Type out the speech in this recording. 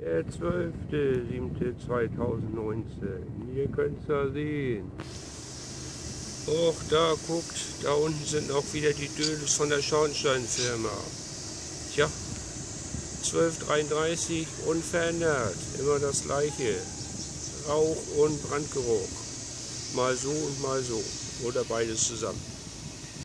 Der 12.07.2019. Hier könnt ihr sehen. Och, da guckt, da unten sind auch wieder die Dödels von der Schornsteinfirma. Tja, 12.33 unverändert, immer das gleiche. Rauch und Brandgeruch. Mal so und mal so. Oder beides zusammen.